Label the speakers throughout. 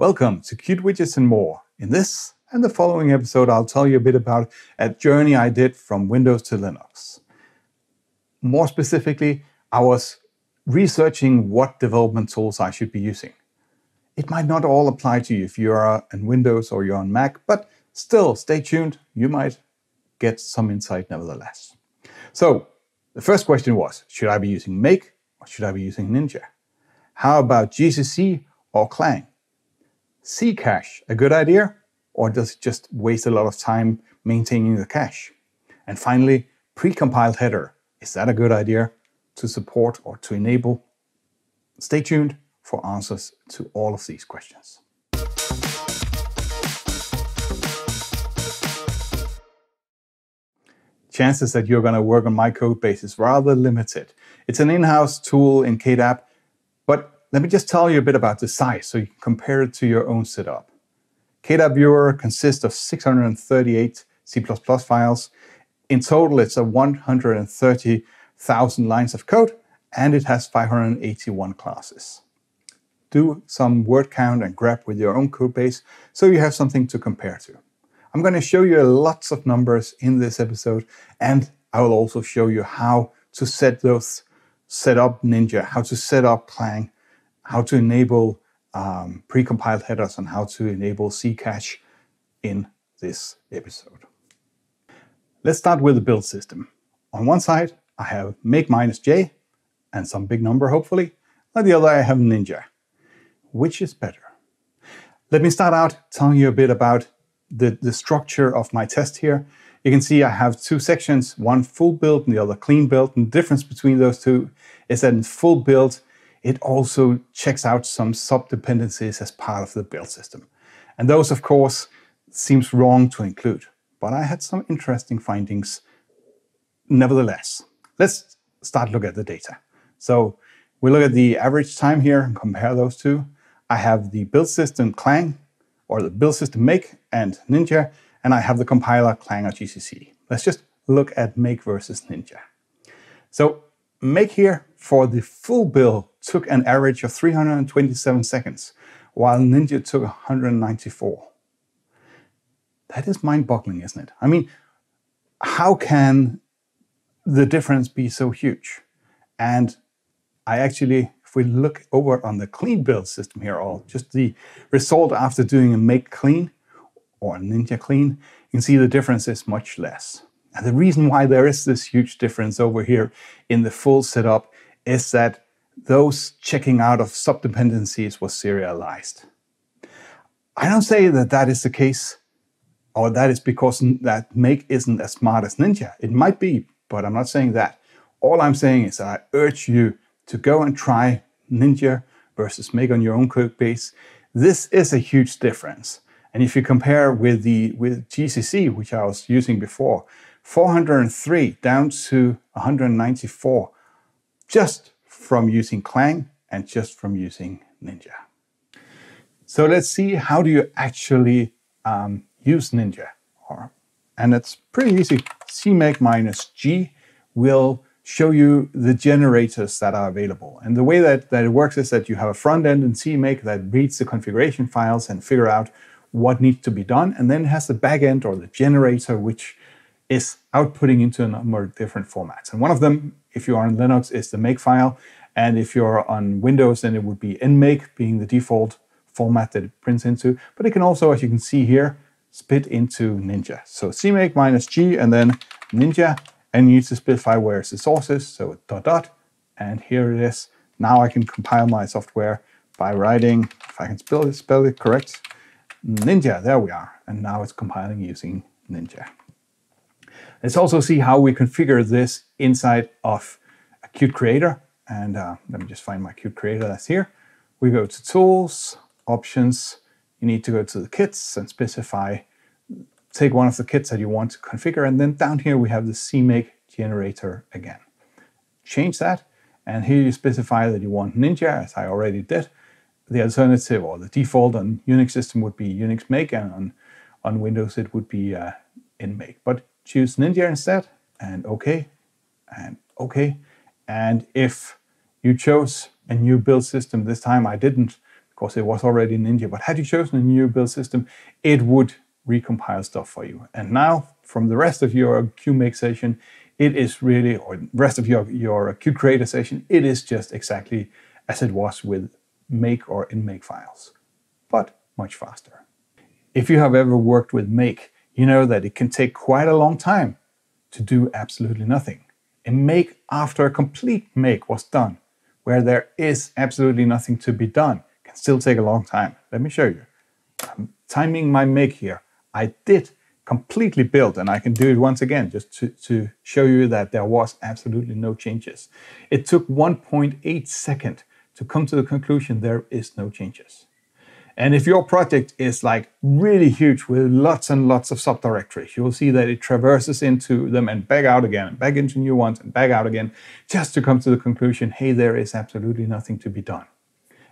Speaker 1: Welcome to Qt Widgets and More. In this and the following episode, I'll tell you a bit about a journey I did from Windows to Linux. More specifically, I was researching what development tools I should be using. It might not all apply to you if you're on Windows or you're on Mac, but still, stay tuned. You might get some insight nevertheless. So, the first question was Should I be using Make or should I be using Ninja? How about GCC or Clang? C cache a good idea? Or does it just waste a lot of time maintaining the cache? And finally, precompiled header. Is that a good idea to support or to enable? Stay tuned for answers to all of these questions. Chances that you're going to work on my code base is rather limited. It's an in-house tool in KDAB, let me just tell you a bit about the size so you can compare it to your own setup. KDAB Viewer consists of 638 C++ files. In total, it's a 130,000 lines of code, and it has 581 classes. Do some word count and grep with your own code base so you have something to compare to. I'm going to show you lots of numbers in this episode, and I will also show you how to set those, set up Ninja, how to set up Clang, how to enable um, precompiled headers and how to enable Ccache in this episode. Let's start with the build system. On one side, I have make minus j and some big number, hopefully. On the other, I have Ninja. Which is better? Let me start out telling you a bit about the, the structure of my test here. You can see I have two sections, one full build and the other clean build. And the difference between those two is that in full build, it also checks out some sub-dependencies as part of the build system. And those, of course, seems wrong to include. But I had some interesting findings nevertheless. Let's start look at the data. So we look at the average time here and compare those two. I have the build system Clang, or the build system Make and Ninja, and I have the compiler Clang or GCC. Let's just look at Make versus Ninja. So Make here for the full build took an average of 327 seconds, while Ninja took 194. That is mind-boggling, isn't it? I mean, how can the difference be so huge? And I actually, if we look over on the clean build system here, or just the result after doing a make clean or ninja clean, you can see the difference is much less. And the reason why there is this huge difference over here in the full setup is that those checking out of sub-dependencies was serialized. I don't say that that is the case, or that is because that Make isn't as smart as Ninja. It might be, but I'm not saying that. All I'm saying is I urge you to go and try Ninja versus Make on your own code base. This is a huge difference. And if you compare with the with GCC, which I was using before, 403 down to 194 just from using Clang and just from using Ninja. So let's see how do you actually um, use Ninja. And it's pretty easy. CMake minus G will show you the generators that are available. And the way that, that it works is that you have a front end in CMake that reads the configuration files and figure out what needs to be done, and then it has the back end or the generator which is outputting into a number of different formats. And one of them, if you are on Linux, is the makefile. And if you're on Windows, then it would be nmake being the default format that it prints into. But it can also, as you can see here, split into Ninja. So CMake minus G and then Ninja, and you need to specify where the source is. So dot dot, and here it is. Now I can compile my software by writing, if I can spell it, spell it correct, Ninja, there we are. And now it's compiling using Ninja. Let's also see how we configure this inside of a Qt Creator. And uh, let me just find my Qt Creator that's here. We go to Tools, Options. You need to go to the kits and specify, take one of the kits that you want to configure. And then down here we have the CMake generator again. Change that. And here you specify that you want Ninja, as I already did. The alternative or the default on Unix system would be Unix Make, and on, on Windows it would be uh, Make. But choose Ninja instead, and OK, and OK. And if you chose a new build system this time, I didn't, because it was already Ninja. But had you chosen a new build system, it would recompile stuff for you. And now, from the rest of your QMake session, it is really, or the rest of your, your Qt Creator session, it is just exactly as it was with Make or in Make files, but much faster. If you have ever worked with Make, you know that it can take quite a long time to do absolutely nothing. A Make after a complete Make was done, where there is absolutely nothing to be done, can still take a long time. Let me show you. I'm timing my Make here. I did completely build, and I can do it once again just to, to show you that there was absolutely no changes. It took 1.8 second to come to the conclusion there is no changes. And if your project is like really huge with lots and lots of subdirectories, you'll see that it traverses into them and back out again, and back into new ones and back out again, just to come to the conclusion, hey, there is absolutely nothing to be done.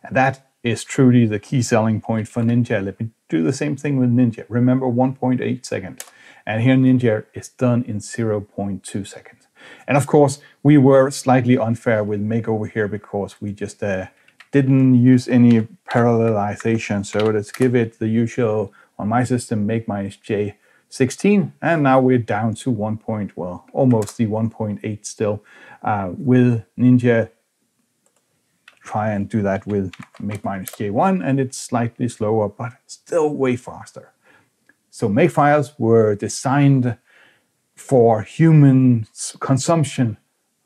Speaker 1: And that is truly the key selling point for Ninja. Let me do the same thing with Ninja. Remember 1.8 seconds. And here Ninja is done in 0.2 seconds. And of course, we were slightly unfair with Make over here because we just uh, didn't use any parallelization. So let's give it the usual, on my system, Make minus J 16. And now we're down to 1. Point, well, almost the 1.8 still. Uh, with Ninja try and do that with make minus j1 and it's slightly slower but still way faster. So make files were designed for human consumption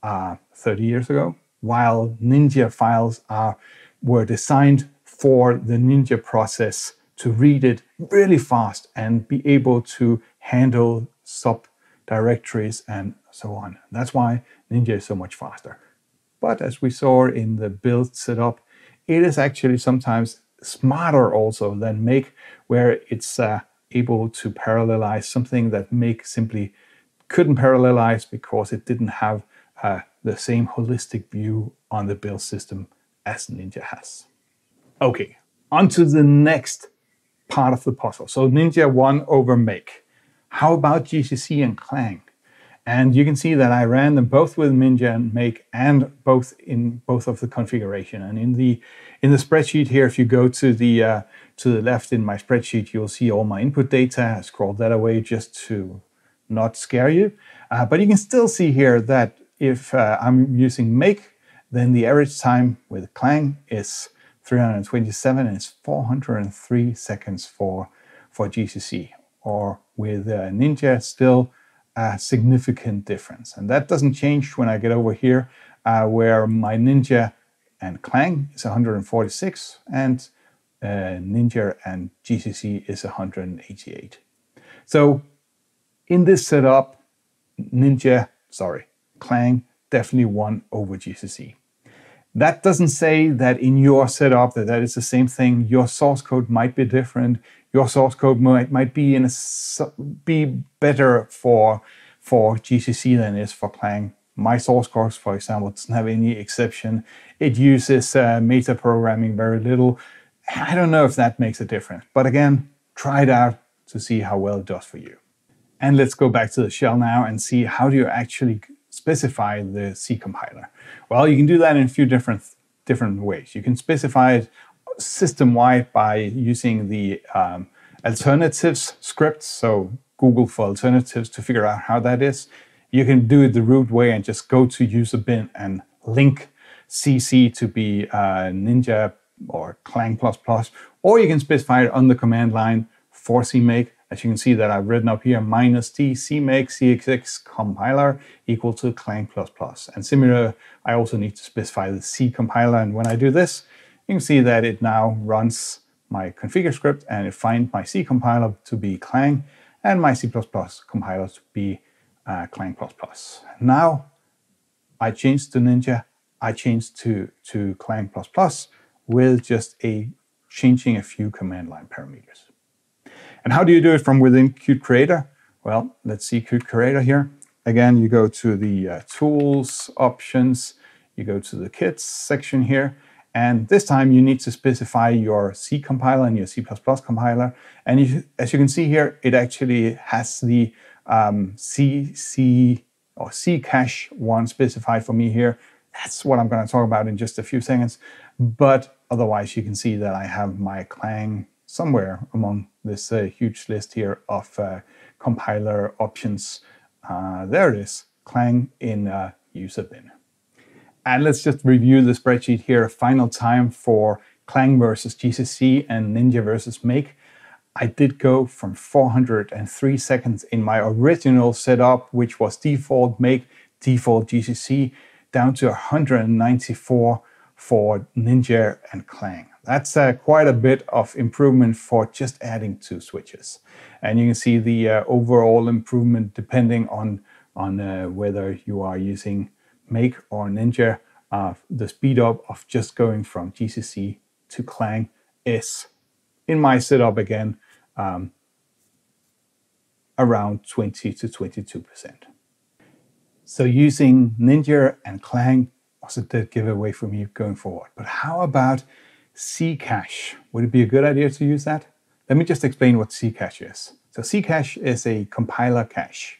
Speaker 1: uh, 30 years ago, while Ninja files are, were designed for the Ninja process to read it really fast and be able to handle subdirectories and so on. That's why Ninja is so much faster. But as we saw in the build setup, it is actually sometimes smarter also than Make, where it's uh, able to parallelize something that Make simply couldn't parallelize because it didn't have uh, the same holistic view on the build system as Ninja has. Okay, on to the next part of the puzzle. So Ninja won over Make. How about GCC and Clang? And you can see that I ran them both with Ninja and Make and both in both of the configuration. And in the in the spreadsheet here, if you go to the uh, to the left in my spreadsheet, you'll see all my input data. I scrolled that away just to not scare you. Uh, but you can still see here that if uh, I'm using Make, then the average time with Clang is 327 and it's 403 seconds for, for GCC. Or with uh, Ninja, still a significant difference. And that doesn't change when I get over here, uh, where my Ninja and Clang is 146 and uh, Ninja and GCC is 188. So in this setup, Ninja, sorry, Clang definitely won over GCC. That doesn't say that in your setup that that is the same thing. Your source code might be different your source code might, might be in a, be better for for GCC than it is for Clang. My source code, for example, doesn't have any exception. It uses uh, meta programming very little. I don't know if that makes a difference, but again, try it out to see how well it does for you. And let's go back to the shell now and see how do you actually specify the C compiler. Well, you can do that in a few different different ways. You can specify it system-wide by using the um, alternatives script, so Google for alternatives to figure out how that is. You can do it the root way and just go to user bin and link CC to be uh, Ninja or Clang++, or you can specify it on the command line for CMake. As you can see that I've written up here, minus D CMake CXX compiler equal to Clang++. And similar, I also need to specify the C compiler. And when I do this, you can see that it now runs my configure script and it finds my C compiler to be Clang and my C++ compiler to be uh, Clang++. Now I changed to Ninja, I changed to, to Clang++ with just a changing a few command line parameters. And how do you do it from within Qt Creator? Well, let's see Qt Creator here. Again, you go to the uh, Tools, Options, you go to the Kits section here, and this time you need to specify your C compiler and your C++ compiler. And you, as you can see here, it actually has the um, C, C or C cache one specified for me here. That's what I'm going to talk about in just a few seconds. But otherwise you can see that I have my Clang somewhere among this uh, huge list here of uh, compiler options. Uh, there it is, Clang in uh, user bin. And let's just review the spreadsheet here. A final time for Clang versus GCC and Ninja versus Make. I did go from 403 seconds in my original setup, which was default Make, default GCC, down to 194 for Ninja and Clang. That's uh, quite a bit of improvement for just adding two switches. And you can see the uh, overall improvement depending on, on uh, whether you are using Make or Ninja. Uh, the speed up of just going from GCC to Clang is, in my setup again, um, around 20 to 22%. So using Ninja and Clang was a dead giveaway for me going forward. But how about Ccache. Would it be a good idea to use that? Let me just explain what Ccache is. So Ccache is a compiler cache.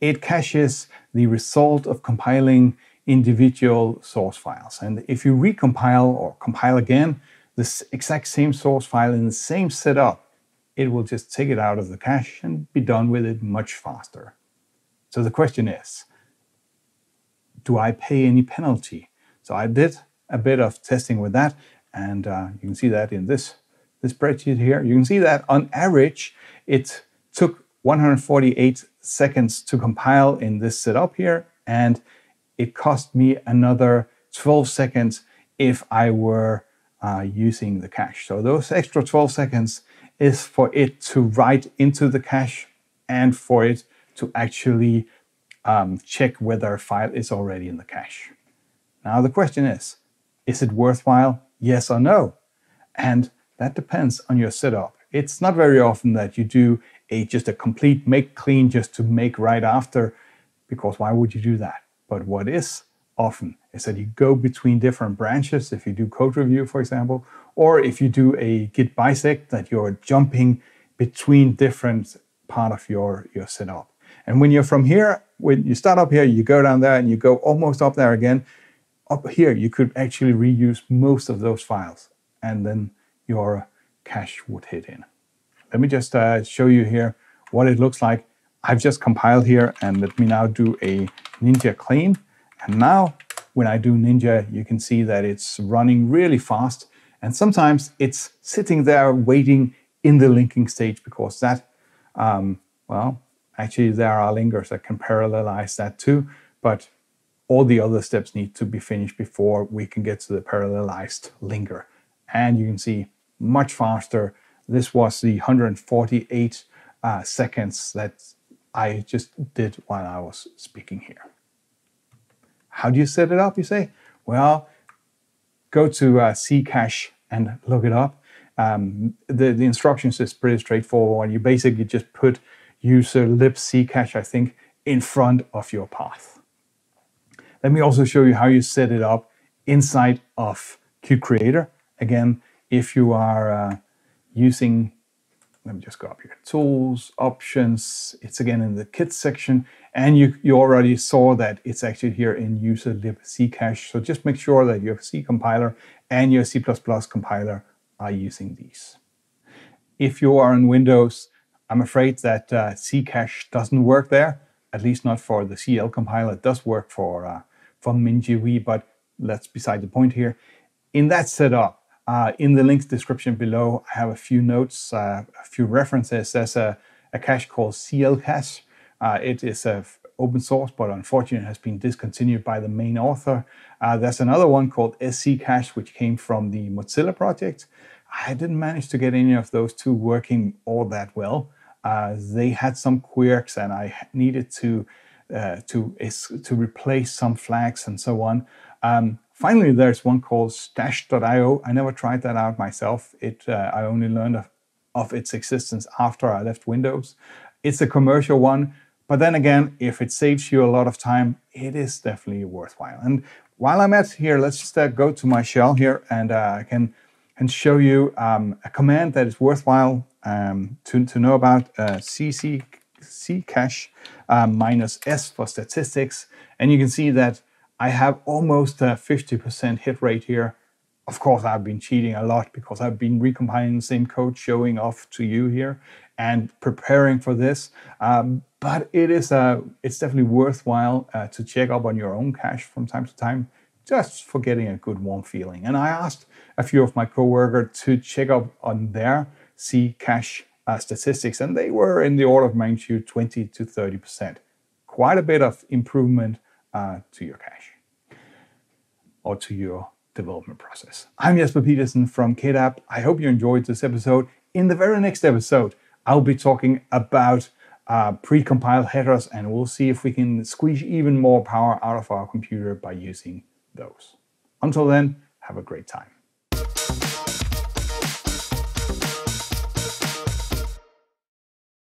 Speaker 1: It caches the result of compiling individual source files. And if you recompile or compile again this exact same source file in the same setup, it will just take it out of the cache and be done with it much faster. So the question is, do I pay any penalty? So I did a bit of testing with that and uh, you can see that in this, this spreadsheet here. You can see that on average, it took 148 seconds to compile in this setup here, and it cost me another 12 seconds if I were uh, using the cache. So those extra 12 seconds is for it to write into the cache and for it to actually um, check whether a file is already in the cache. Now the question is, is it worthwhile? yes or no. And that depends on your setup. It's not very often that you do a just a complete make clean just to make right after, because why would you do that? But what is often is that you go between different branches, if you do code review, for example, or if you do a git bisect, that you're jumping between different part of your, your setup. And when you're from here, when you start up here, you go down there and you go almost up there again, up here, you could actually reuse most of those files and then your cache would hit in. Let me just uh, show you here what it looks like. I've just compiled here and let me now do a Ninja clean. And now when I do Ninja, you can see that it's running really fast. And sometimes it's sitting there waiting in the linking stage because that, um, well, actually there are linkers that can parallelize that too. But all the other steps need to be finished before we can get to the parallelized linker. And you can see much faster. This was the 148 uh, seconds that I just did while I was speaking here. How do you set it up, you say? Well, go to uh, and look it up. Um, the, the instructions is pretty straightforward. You basically just put user lib Ccache, I think, in front of your path. Let me also show you how you set it up inside of Qt Creator. Again, if you are uh, using, let me just go up here, tools, options, it's again in the kit section, and you, you already saw that it's actually here in user lib Ccache. So just make sure that your C compiler and your C++ compiler are using these. If you are on Windows, I'm afraid that uh, Ccache doesn't work there, at least not for the CL compiler. It does work for uh, from MinGW, but that's beside the point here. In that setup, uh, in the links description below, I have a few notes, uh, a few references. There's a, a cache called CLCache. Uh, it is a open source, but unfortunately has been discontinued by the main author. Uh, there's another one called SC Cache, which came from the Mozilla project. I didn't manage to get any of those two working all that well. Uh, they had some quirks, and I needed to uh, to to replace some flags and so on. Um, finally, there's one called Stash.io. I never tried that out myself. It uh, I only learned of, of its existence after I left Windows. It's a commercial one, but then again, if it saves you a lot of time, it is definitely worthwhile. And while I'm at here, let's just uh, go to my shell here and uh, I can, can show you um, a command that is worthwhile um, to, to know about, uh, cc Ccache um, minus S for statistics. And you can see that I have almost a 50% hit rate here Of course, I've been cheating a lot because I've been recompiling the same code, showing off to you here, and preparing for this. Um, but it is uh, it's definitely worthwhile uh, to check up on your own cache from time to time, just for getting a good warm feeling. And I asked a few of my coworkers to check up on their C cache uh, statistics, and they were in the order of magnitude 20 to 30 percent. Quite a bit of improvement uh, to your cache or to your development process. I'm Jesper Pedersen from KDAB. I hope you enjoyed this episode. In the very next episode, I'll be talking about uh, pre-compiled headers and we'll see if we can squeeze even more power out of our computer by using those. Until then, have a great time.